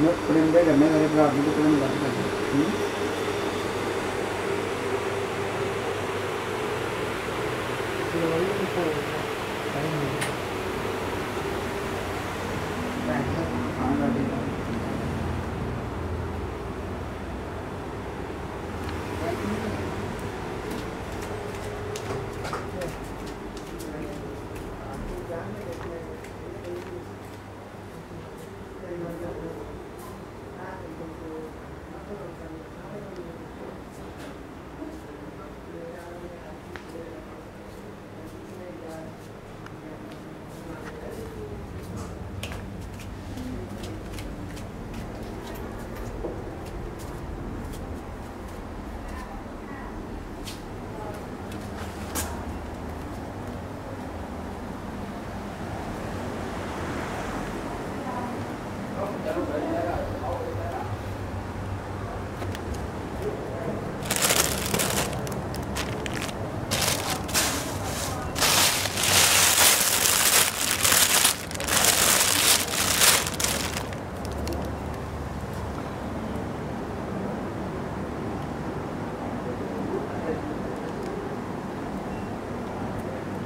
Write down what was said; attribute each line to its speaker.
Speaker 1: में प्रेम दे मैं मेरे भरा को प्रेम बात कर Thank
Speaker 2: चलो